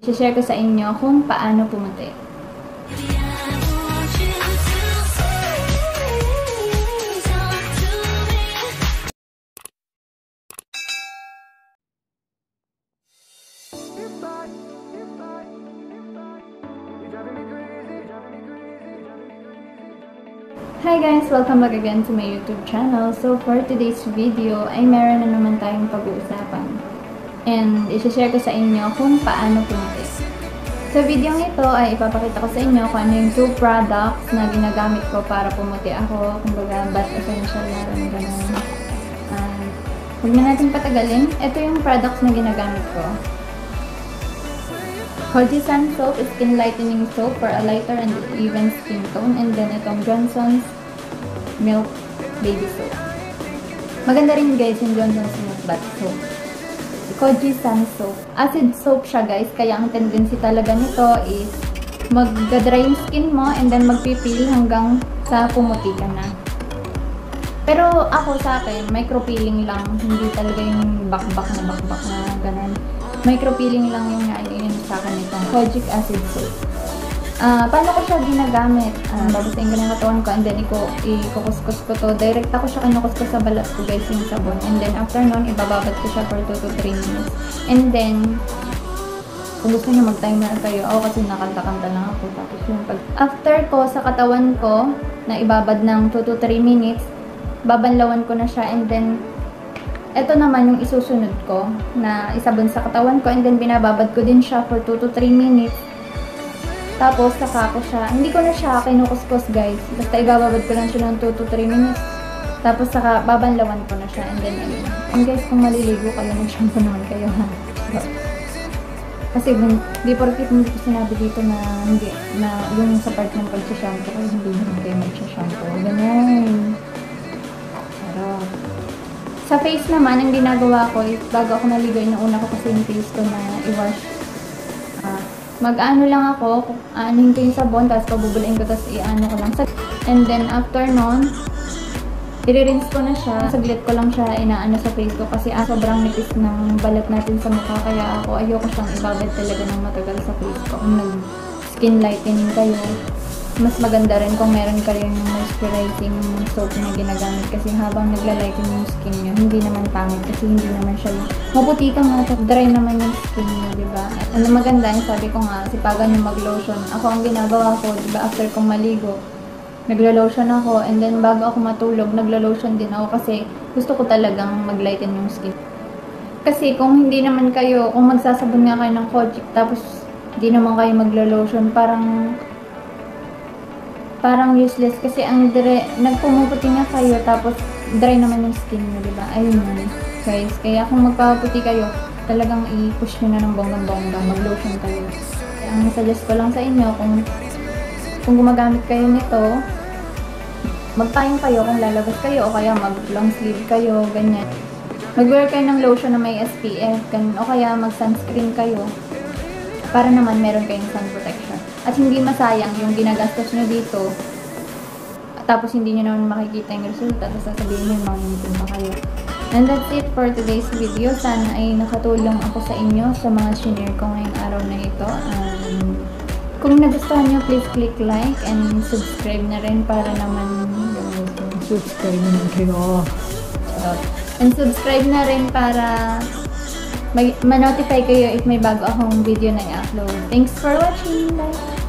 I-share ko sa inyo kung paano pumuti. Hi guys! Welcome back again to my YouTube channel. So for today's video ay meron na naman tayong pag-uusapan. And isi-share ko sa inyo kung paano pumuti. Sa video ito ay ipapakita ko sa inyo kung ano yung two products na ginagamit ko para pumuti ako. Kumbaga, bath essential na rin ganun. Uh, huwag na natin patagalin. Ito yung products na ginagamit ko. Koji Sun Soap Skin Lightening Soap for a lighter and even skin tone. And then itong Johnson's Milk Baby Soap. Maganda rin guys yung Johnson's Milk Bath Soap. Koji Sun Soap. Acid soap siya guys, kaya ang tendency talaga nito is yung skin mo and then magpipil hanggang sa pumuti ka na. Pero ako sa akin, micro-peeling lang. Hindi talaga yung bakbak na bakbak na ganun. Micro-peeling lang yung naiin sa akin itong kojic acid soap. Uh, paano ko siya ginagamit? Uh, babasahin ko ng katawan ko and then iko, ikukuskus ko to. Direct ako siya kinukuskus sa balat ko guys yung sabon. And then after nun, ibababad ko siya for 2 to 3 minutes. And then, kung gusto niyo mag-timer kayo, ako kasi nakanta-kanta lang ako. Tapos yung pag... After ko sa katawan ko, na ibabad ng 2 to 3 minutes, babanlawan ko na siya and then ito naman yung isusunod ko na isabon sa katawan ko and then binababad ko din siya for 2 to 3 minutes. Tapos, saka ko siya, hindi ko na siya kinukuskus guys. Basta ibababad ko lang siya ng 2 to 3 minutes. Tapos, saka babanlawan ko na siya and then ayun. And guys, kung maliligo kayo, mag-shampoo naman kayo ha. Kasi di porkit hindi ko sinabi dito na hindi, na yung sa part ng pag-shampoo kayo, hindi naman kayo mag-shampoo. Ganun. Sarap. Sa face naman, ang ginagawa ko is bago ako naligo, inauna ko kasi yung face ko na i-wash. Mag-ano lang ako, aanin ko yung sabon, tapos pabubulain ko, tapos i-ano ko lang. And then, after nun, i-rinse ko na siya. Saglit ko lang siya inaano sa face ko kasi ah, sobrang nipis ng balat natin sa mukha. Kaya ako, ayoko siyang ibabad talaga ng matagal sa face ko. Kung nag-skin lightening kayo, mas maganda rin kung meron ka rin yung moisturizing soap na ginagamit kasi habang nagla-lighten yung skin nyo, hindi naman pangit kasi hindi naman siya maputi ka nga, dry naman yung skin nyo, di ba? Ano maganda, yung sabi ko nga, sipagan yung mag-lotion. Ako ang ginagawa ko, di ba, after kong maligo, naglo-lotion ako and then bago ako matulog, naglo-lotion din ako kasi gusto ko talagang mag-lighten yung skin. Kasi kung hindi naman kayo, kung magsasabon nga kayo ng kojic tapos hindi naman kayo maglo-lotion, parang parang useless kasi ang dry, nagpumuputi nga kayo tapos dry naman yung skin nyo, di ba? Ayun yun, guys. Kaya kung magpaputi kayo, talagang i-push nyo na ng bonggang-bongga, mag-lotion kayo. Ang suggest ko lang sa inyo, kung kung gumagamit kayo nito, magtayong kayo kung lalabas kayo o kaya mag-long sleeve kayo, ganyan. Mag-wear kayo ng lotion na may SPF, ganyan, o kaya mag-sunscreen kayo para naman meron kayong sun protection. At hindi masayang yung ginagastos nyo dito tapos hindi nyo naman makikita yung resulta tapos sasabihin nyo mangingitin pa kayo. And that's it for today's video. Sana ay nakatulong ako sa inyo sa mga shinare ko ngayong araw na ito. Um, kung nagustuhan nyo, please click like and subscribe na rin para naman subscribe na kayo. And subscribe na rin para ma-notify kayo if may bago akong video na i-upload. Thanks for watching! Bye!